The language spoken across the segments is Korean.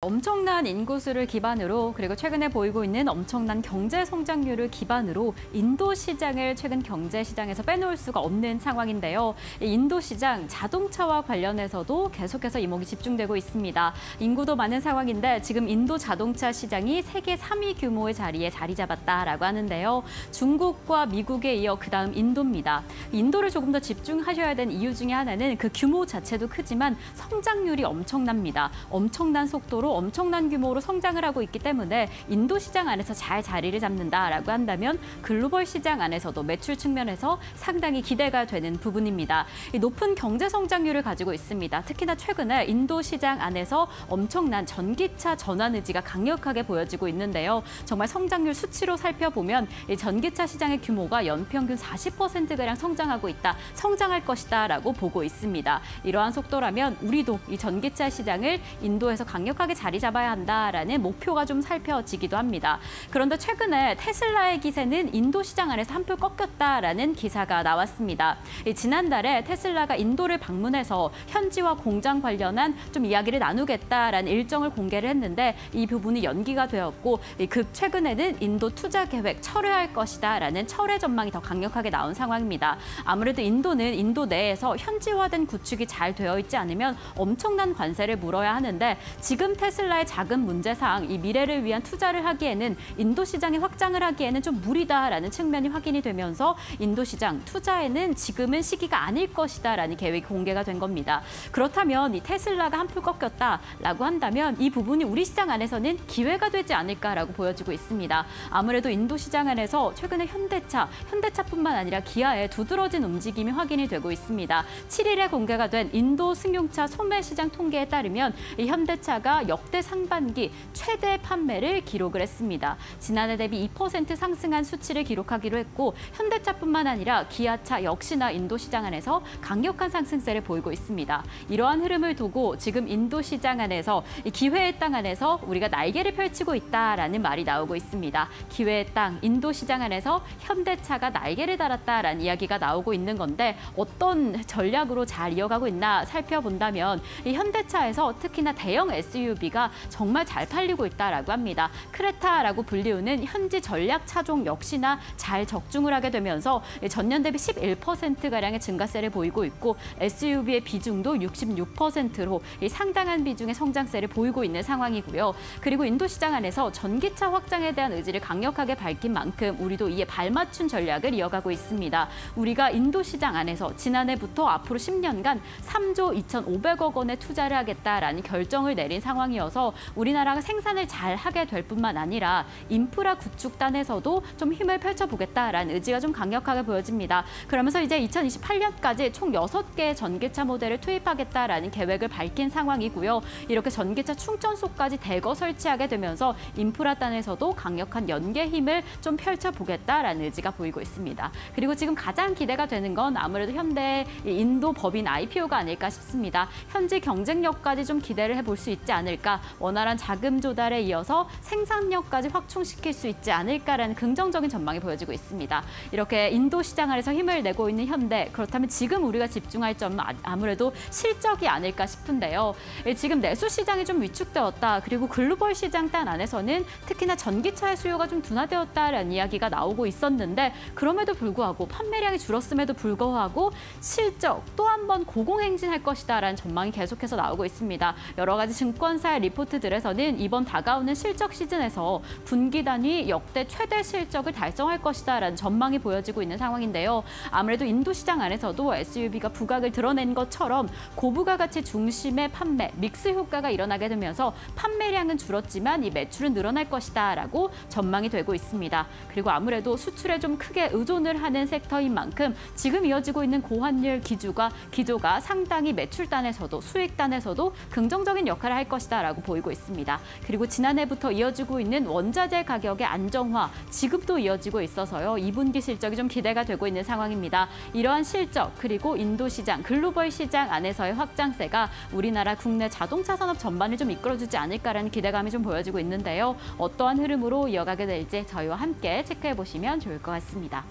엄청난 인구수를 기반으로 그리고 최근에 보이고 있는 엄청난 경제 성장률을 기반으로 인도 시장을 최근 경제 시장에서 빼놓을 수가 없는 상황인데요. 인도 시장 자동차와 관련해서도 계속해서 이목이 집중되고 있습니다. 인구도 많은 상황인데 지금 인도 자동차 시장이 세계 3위 규모의 자리에 자리 잡았다라고 하는데요. 중국과 미국에 이어 그다음 인도입니다. 인도를 조금 더 집중하셔야 되는 이유 중에 하나는 그 규모 자체도 크지만 성장률이 엄청납니다. 엄청난 속도로 기술로 엄청난 규모로 성장을 하고 있기 때문에 인도 시장 안에서 잘 자리를 잡는다라고 한다면 글로벌 시장 안에서도 매출 측면에서 상당히 기대가 되는 부분입니다. 높은 경제 성장률을 가지고 있습니다. 특히나 최근에 인도 시장 안에서 엄청난 전기차 전환 의지가 강력하게 보여지고 있는데요. 정말 성장률 수치로 살펴보면 이 전기차 시장의 규모가 연평균 40%가량 성장하고 있다, 성장할 것이다 라고 보고 있습니다. 이러한 속도라면 우리도 이 전기차 시장을 인도에서 강력하게 자리 잡아야 한다라는 목표가 좀 살펴지기도 합니다. 그런데 최근에 테슬라의 기세는 인도 시장 안에서 한 표 꺾였다라는 기사가 나왔습니다. 지난달에 테슬라가 인도를 방문해서 현지와 공장 관련한 좀 이야기를 나누겠다라는 일정을 공개를 했는데 이 부분이 연기가 되었고 그 최근에는 인도 투자 계획 철회할 것이다라는 철회 전망이 더 강력하게 나온 상황입니다. 아무래도 인도는 인도 내에서 현지화된 구축이 잘 되어 있지 않으면 엄청난 관세를 물어야 하는데 지금 테슬라 테슬라의 작은 문제상 이 미래를 위한 투자를 하기에는 인도 시장에 확장을 하기에는 좀 무리다라는 측면이 확인이 되면서 인도 시장 투자에는 지금은 시기가 아닐 것이다라는 계획이 공개가 된 겁니다. 그렇다면 이 테슬라가 한풀 꺾였다라고 한다면 이 부분이 우리 시장 안에서는 기회가 되지 않을까라고 보여지고 있습니다. 아무래도 인도 시장 안에서 최근에 현대차, 현대차뿐만 아니라 기아의 두드러진 움직임이 확인이 되고 있습니다. 7일에 공개가 된 인도 승용차 소매 시장 통계에 따르면 이 현대차가 역대 상반기 최대 판매를 기록을 했습니다. 지난해 대비 2% 상승한 수치를 기록하기로 했고 현대차뿐만 아니라 기아차 역시나 인도 시장 안에서 강력한 상승세를 보이고 있습니다. 이러한 흐름을 두고 지금 인도 시장 안에서 기회의 땅 안에서 우리가 날개를 펼치고 있다라는 말이 나오고 있습니다. 기회의 땅 인도 시장 안에서 현대차가 날개를 달았다라는 이야기가 나오고 있는 건데 어떤 전략으로 잘 이어가고 있나 살펴본다면 이 현대차에서 특히나 대형 SUV SUV가 정말 잘 팔리고 있다라고 합니다. 크레타라고 불리우는 현지 전략 차종 역시나 잘 적중을 하게 되면서 전년 대비 11%가량의 증가세를 보이고 있고 SUV의 비중도 66%로 상당한 비중의 성장세를 보이고 있는 상황이고요. 그리고 인도 시장 안에서 전기차 확장에 대한 의지를 강력하게 밝힌 만큼 우리도 이에 발맞춘 전략을 이어가고 있습니다. 우리가 인도 시장 안에서 지난해부터 앞으로 10년간 3조 2,500억 원의 투자를 하겠다라는 결정을 내린 상황이었습니다. 상황이어서 우리나라가 생산을 잘 하게 될 뿐만 아니라 인프라 구축단에서도 좀 힘을 펼쳐보겠다라는 의지가 좀 강력하게 보여집니다. 그러면서 이제 2028년까지 총 6개의 전기차 모델을 투입하겠다라는 계획을 밝힌 상황이고요. 이렇게 전기차 충전소까지 대거 설치하게 되면서 인프라단에서도 강력한 연계 힘을 좀 펼쳐보겠다라는 의지가 보이고 있습니다. 그리고 지금 가장 기대가 되는 건 아무래도 현대 인도 법인 IPO가 아닐까 싶습니다. 현지 경쟁력까지 좀 기대를 해볼 수 있지 않을까 않을까, 원활한 자금 조달에 이어서 생산력까지 확충시킬 수 있지 않을까라는 긍정적인 전망이 보여지고 있습니다. 이렇게 인도 시장 안에서 힘을 내고 있는 현대, 그렇다면 지금 우리가 집중할 점은 아, 아무래도 실적이 아닐까 싶은데요. 예, 지금 내수 시장이 좀 위축되었다. 그리고 글로벌 시장 단 안에서는 특히나 전기차의 수요가 좀 둔화되었다라는 이야기가 나오고 있었는데 그럼에도 불구하고 판매량이 줄었음에도 불구하고 실적 또 한 번 고공행진할 것이다라는 전망이 계속해서 나오고 있습니다. 여러 가지 증권사 리포트들에서는 이번 다가오는 실적 시즌에서 분기 단위 역대 최대 실적을 달성할 것이다라는 전망이 보여지고 있는 상황인데요. 아무래도 인도 시장 안에서도 SUV가 부각을 드러낸 것처럼 고부가 가치 중심의 판매, 믹스 효과가 일어나게 되면서 판매량은 줄었지만 이 매출은 늘어날 것이다라고 전망이 되고 있습니다. 그리고 아무래도 수출에 좀 크게 의존을 하는 섹터인 만큼 지금 이어지고 있는 고환율 기조가 기조가 상당히 매출단에서도 수익단에서도 긍정적인 역할을 할 것이다. 라고 보이고 있습니다. 그리고 지난해부터 이어지고 있는 원자재 가격의 안정화, 지급도 이어지고 있어서요. 2분기 실적이 좀 기대가 되고 있는 상황입니다. 이러한 실적, 그리고 인도 시장, 글로벌 시장 안에서의 확장세가 우리나라 국내 자동차 산업 전반을 좀 이끌어주지 않을까라는 기대감이 좀 보여지고 있는데요. 어떠한 흐름으로 이어가게 될지 저희와 함께 체크해 보시면 좋을 것 같습니다.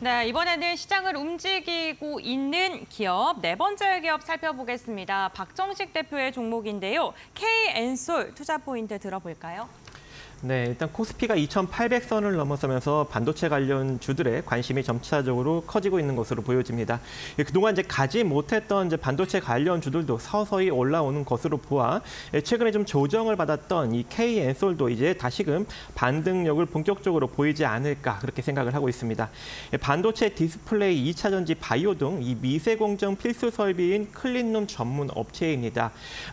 네, 이번에는 시장을 움직이고 있는 기업 네 번째 기업 살펴보겠습니다. 박정식 대표의 종목인데요. K엔솔 투자 포인트 들어볼까요? 네, 일단 코스피가 2,800선을 넘어서면서 반도체 관련 주들의 관심이 점차적으로 커지고 있는 것으로 보여집니다. 예, 그동안 이제 가지 못했던 이제 반도체 관련 주들도 서서히 올라오는 것으로 보아 예, 최근에 좀 조정을 받았던 이 K엔솔도 이제 다시금 반등력을 본격적으로 보이지 않을까 그렇게 생각을 하고 있습니다. 예, 반도체 디스플레이, 2차 전지, 바이오 등 이 미세 공정 필수 설비인 클린룸 전문 업체입니다.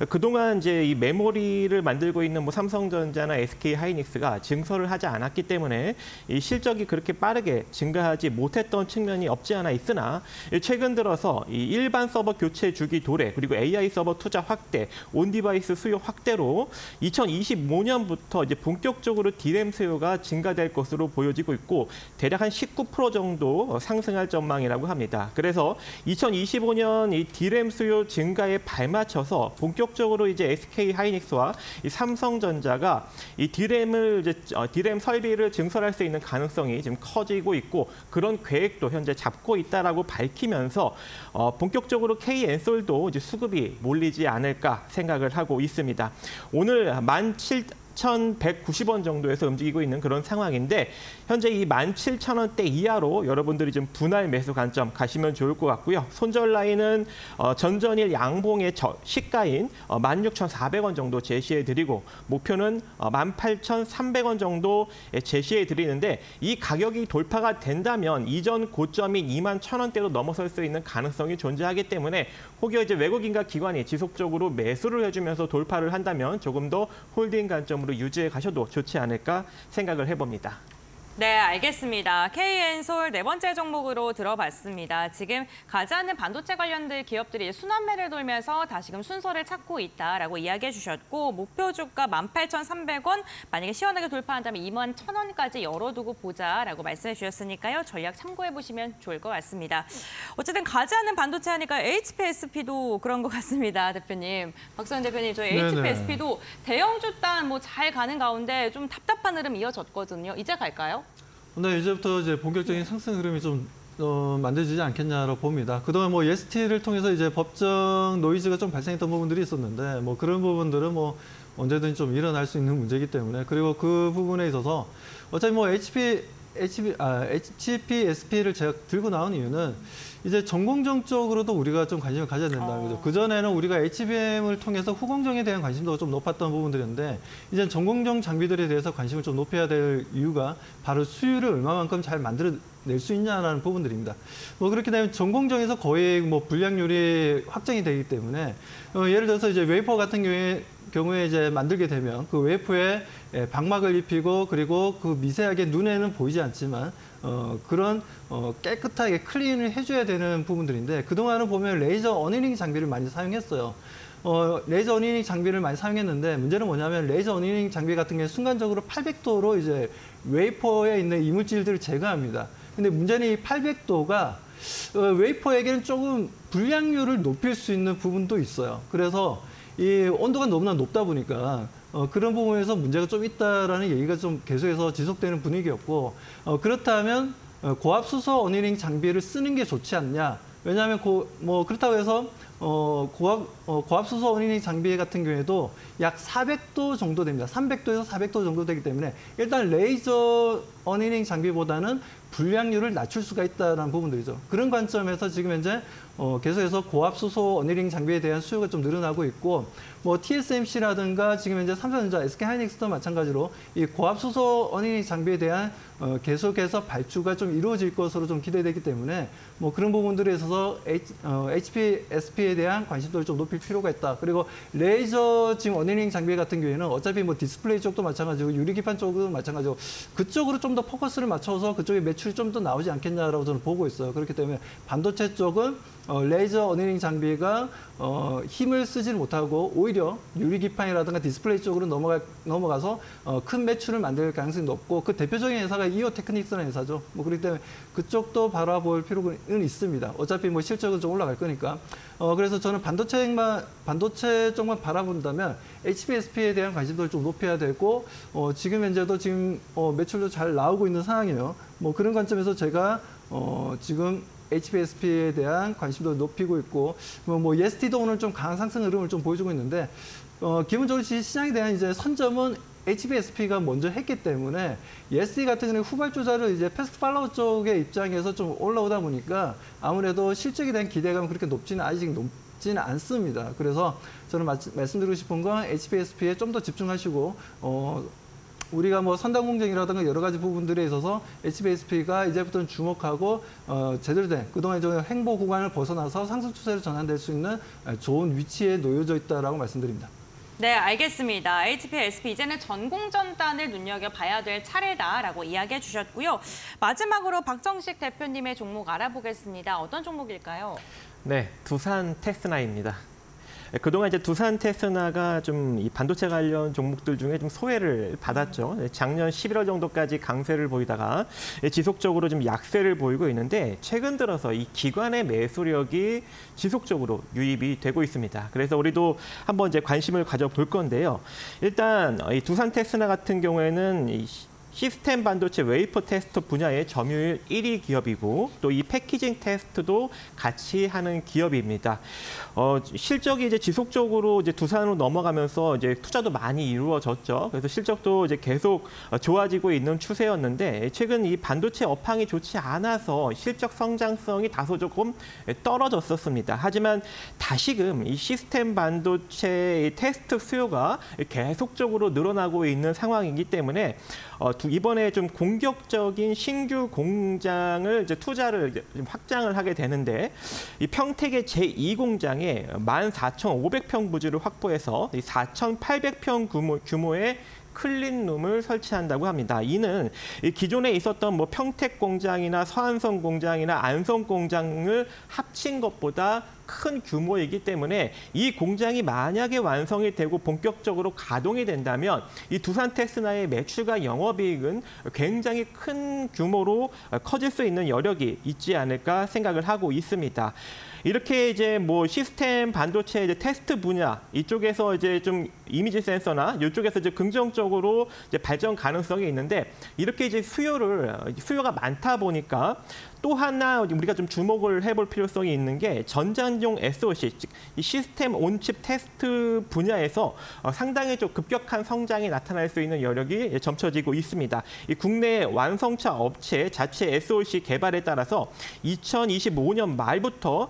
그동안 이제 이 메모리를 만들고 있는 뭐 삼성전자나 SK 하이닉 하이닉스가 증설을 하지 않았기 때문에 이 실적이 그렇게 빠르게 증가하지 못했던 측면이 없지 않아 있으나 최근 들어서 이 일반 서버 교체 주기 도래 그리고 AI 서버 투자 확대, on-device 수요 확대로 2025년부터 이제 본격적으로 디램 수요가 증가될 것으로 보여지고 있고 대략 한 19% 정도 상승할 전망이라고 합니다. 그래서 2025년 이 디램 수요 증가에 발맞춰서 본격적으로 이제 SK 하이닉스와 이 삼성전자가 이 디램 디램을 이제 어, 디램 설비를 증설할 수 있는 가능성이 지금 커지고 있고 그런 계획도 현재 잡고 있다라고 밝히면서 어, 본격적으로 K엔솔도 이제 수급이 몰리지 않을까 생각을 하고 있습니다. 오늘 만 7, 7,190원 정도에서 움직이고 있는 그런 상황인데 현재 이 17,000원대 이하로 여러분들이 좀 분할 매수 관점 가시면 좋을 것 같고요. 손절 라인은 어, 전전일 양봉의 저, 시가인 어, 16,400원 정도 제시해 드리고 목표는 어, 18,300원 정도 제시해 드리는데 이 가격이 돌파가 된다면 이전 고점인 21,000원대로 넘어설 수 있는 가능성이 존재하기 때문에 혹여 이제 외국인과 기관이 지속적으로 매수를 해주면서 돌파를 한다면 조금 더 홀딩 관점 으로 방식으로 유지해 가셔도 좋지 않을까 생각을 해봅니다. 네, 알겠습니다. KN솔 네 번째 종목으로 들어봤습니다. 지금 가자는 반도체 관련된 기업들이 순환매를 돌면서 다시금 순서를 찾고 있다라고 이야기해 주셨고 목표 주가 18,300원 만약에 시원하게 돌파한다면 2만 1,000원까지 열어두고 보자라고 말씀해 주셨으니까요. 전략 참고해 보시면 좋을 것 같습니다. 어쨌든 가자는 반도체 하니까 HPSP도 그런 것 같습니다, 대표님. 박수현 대표님, 저희 HPSP도 대형 주 단 뭐 잘 가는 가운데 좀 답답한 흐름 이어졌거든요. 이제 갈까요? 네, 이제부터 이제 본격적인 상승 흐름이 좀 어, 만들어지지 않겠냐고 봅니다. 그동안 뭐 EST를 통해서 이제 법적 노이즈가 좀 발생했던 부분들이 있었는데 뭐 그런 부분들은 뭐 언제든 좀 일어날 수 있는 문제이기 때문에 그리고 그 부분에 있어서 어차피 뭐 HP HP, 아, HPSP를 제가 들고 나온 이유는 이제 전공정 쪽으로도 우리가 좀 관심을 가져야 된다는 어. 거죠. 그전에는 우리가 HBM을 통해서 후공정에 대한 관심도가 좀 높았던 부분들이었는데 이제 전공정 장비들에 대해서 관심을 좀 높여야 될 이유가 바로 수율을 얼마만큼 잘 만들어 낼수 있냐라는 부분들입니다. 뭐 그렇게 되면 전공정에서 거의 뭐 불량률이 확정이 되기 때문에 어, 예를 들어서 이제 웨이퍼 같은 경우에 경우에 이제 만들게 되면 그 웨이퍼에 예, 박막을 입히고 그리고 그 미세하게 눈에는 보이지 않지만 어, 그런 어, 깨끗하게 clean을 해줘야 되는 부분들인데 그동안은 보면 레이저 annealing 장비를 많이 사용했어요. 어, 레이저 annealing 장비를 많이 사용했는데 문제는 뭐냐면 레이저 annealing 장비 같은 경우에 순간적으로 800도로 이제 웨이퍼에 있는 이물질들을 제거합니다. 근데 문제는 이 800도가 어, 웨이퍼에게는 조금 불량률을 높일 수 있는 부분도 있어요. 그래서 이 온도가 너무나 높다 보니까 어, 그런 부분에서 문제가 좀 있다라는 얘기가 좀 계속해서 지속되는 분위기였고 어, 그렇다면 어, 고압수소 어니링 장비를 쓰는 게 좋지 않냐? 왜냐하면 고, 뭐 그렇다고 해서 어, 고압, 어, 고압수소 어니링 장비 같은 경우에도 약 400도 정도 됩니다. 300도에서 400도 정도 되기 때문에 일단 레이저 어니링 장비보다는 불량률을 낮출 수가 있다는 부분들이죠. 그런 관점에서 지금 현재 어, 계속해서 고압수소 annealing 장비에 대한 수요가 좀 늘어나고 있고 뭐 TSMC라든가 지금 현재 삼성전자, SK하이닉스도 마찬가지로 이 고압수소 annealing 장비에 대한 어, 계속해서 발주가 좀 이루어질 것으로 좀 기대되기 때문에 뭐 그런 부분들에 있어서 H, 어, HP, SP에 대한 관심도를 좀 높일 필요가 있다. 그리고 레이저 지금 annealing 장비 같은 경우에는 어차피 뭐 디스플레이 쪽도 마찬가지고 유리기판 쪽도 마찬가지고 그쪽으로 좀 더 포커스를 맞춰서 그쪽에 매출이 좀 더 나오지 않겠냐라고 저는 보고 있어요. 그렇기 때문에 반도체 쪽은 어, 레이저 annealing 장비가 어, 힘을 쓰지 못하고 오히려 유리기판이라든가 디스플레이 쪽으로 넘어가, 넘어가서 어, 큰 매출을 만들 가능성이 높고 그 대표적인 회사가 이오 테크닉스라는 회사죠. 뭐 그렇기 때문에 그쪽도 바라볼 필요는 있습니다. 어차피 뭐 실적은 좀 올라갈 거니까. 어, 그래서 저는 반도체만, 반도체 쪽만 바라본다면 HPSP에 대한 관심도를 좀 높여야 되고 어, 지금 현재도 지금 어, 매출도 잘 나오고 있는 상황이에요. 뭐 그런 관점에서 제가 어, 지금 HBSP에 대한 관심도 높이고 있고 뭐, 뭐 EST도 오늘 좀 강한 상승 흐름을 좀 보여주고 있는데 어, 기본적으로 시- 시장에 대한 이제 선점은 HBSP가 먼저 했기 때문에 EST 같은 경우는 후발주자를 이제 패스트 팔로우 쪽의 입장에서 좀 올라오다 보니까 아무래도 실적에 대한 기대감은 그렇게 높지는 아직 높 지는 않습니다. 그래서 저는 마- 말씀드리고 싶은 건 HBSP에 좀 더 집중하시고 어, 우리가 뭐 선당 공정이라든가 여러 가지 부분들에 있어서 HBSP가 이제부터는 주목하고 어, 제대로 된 그동안 저 행보 구간을 벗어나서 상승 추세로 전환될 수 있는 좋은 위치에 놓여져 있다라고 말씀드립니다. 네, 알겠습니다. HPSP 이제는 전공전단을 눈여겨봐야 될 차례다라고 이야기해 주셨고요. 마지막으로 박정식 대표님의 종목 알아보겠습니다. 어떤 종목일까요? 네, 두산 테스나입니다. 네, 그동안 이제 두산 테스나가 좀 이 반도체 관련 종목들 중에 좀 소외를 받았죠. 네, 작년 11월 정도까지 강세를 보이다가 예, 지속적으로 좀 약세를 보이고 있는데 최근 들어서 이 기관의 매수력이 지속적으로 유입이 되고 있습니다. 그래서 우리도 한번 이제 관심을 가져볼 건데요. 일단 어, 이 두산 테스나 같은 경우에는 이 시- 시스템 반도체 웨이퍼 테스트 분야의 점유율 1위 기업이고 또 이 packaging 테스트도 같이 하는 기업입니다. 어, 실적이 이제 지속적으로 이제 두산으로 넘어가면서 이제 투자도 많이 이루어졌죠. 그래서 실적도 이제 계속 어, 좋아지고 있는 추세였는데 최근 이 반도체 업황이 좋지 않아서 실적 성장성이 다소 조금 떨어졌었습니다. 하지만 다시금 이 시스템 반도체 이 테스트 수요가 계속적으로 늘어나고 있는 상황이기 때문에 어, 두- 이번에 좀 공격적인 신규 공장을 이제 투자를 이제 좀 확장을 하게 되는데 이 평택의 제2공장에 14,500평 부지를 확보해서 이 4,800평 규모, 규모의 클린룸을 설치한다고 합니다. 이는 이 기존에 있었던 뭐 평택 공장이나 서안성 공장이나 안성 공장을 합친 것보다 큰 규모이기 때문에 이 공장이 만약에 완성이 되고 본격적으로 가동이 된다면 이 두산 테스나의 매출과 영업이익은 굉장히 큰 규모로 커질 수 있는 여력이 있지 않을까 생각을 하고 있습니다. 이렇게 이제 뭐 시스템 반도체 이제 테스트 분야 이쪽에서 이제 좀 이미지 센서나 이쪽에서 이제 긍정적으로 이제 발전 가능성이 있는데 이렇게 이제 수요를 수요가 많다 보니까 또 하나 우리가 좀 주목을 해볼 필요성이 있는 게 전장용 SOC, 즉이 시스템 온칩 테스트 분야에서 어, 상당히 좀 급격한 성장이 나타날 수 있는 여력이 점쳐지고 있습니다. 이 국내 완성차 업체 자체 SOC 개발에 따라서 2025년 말부터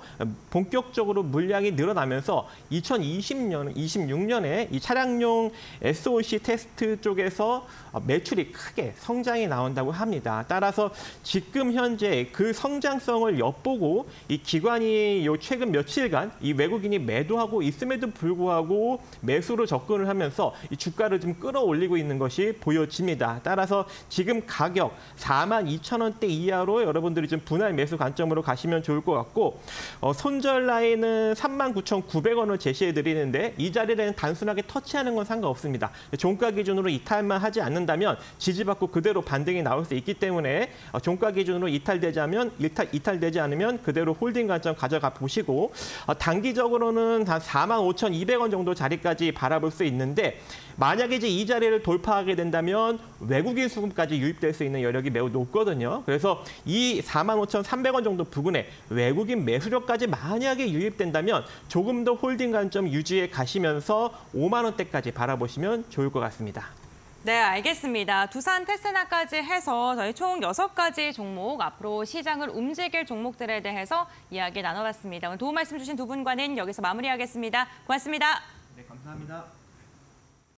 본격적으로 물량이 늘어나면서 2020년, 26년에 이 차량용 SOC 테스트 쪽에서 어, 매출이 크게 성장이 나온다고 합니다. 따라서 지금 현재 그 성장성을 엿보고 이 기관이 요 최근 며칠간 이 외국인이 매도하고 있음에도 불구하고 매수로 접근을 하면서 이 주가를 좀 끌어올리고 있는 것이 보여집니다. 따라서 지금 가격 4만 2천 원대 이하로 여러분들이 좀 분할 매수 관점으로 가시면 좋을 것 같고 어, 손절 라인은 3만 9천 900원을 제시해 드리는데 이 자리를 단순하게 터치하는 건 상관없습니다. 종가 기준으로 이탈만 하지 않는다면 지지받고 그대로 반등이 나올 수 있기 때문에 어, 종가 기준으로 이탈되자면 이탈, 이탈되지 않으면 그대로 홀딩 관점 가져가 보시고 어, 단기적으로는 한 4만 5,200원 정도 자리까지 바라볼 수 있는데 만약에 이제 이 자리를 돌파하게 된다면 외국인 수급까지 유입될 수 있는 여력이 매우 높거든요. 그래서 이 4만 5,300원 정도 부근에 외국인 매수력 까지 만약에 유입된다면 조금 더 홀딩 관점 유지해 가시면서 5만 원대까지 바라보시면 좋을 것 같습니다. 네, 알겠습니다. 두산 테스나까지 해서 저희 총 여섯 가지 종목 앞으로 시장을 움직일 종목들에 대해서 이야기 나눠봤습니다. 오늘 도움 말씀 주신 두 분과는 여기서 마무리하겠습니다. 고맙습니다. 네, 감사합니다.